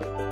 you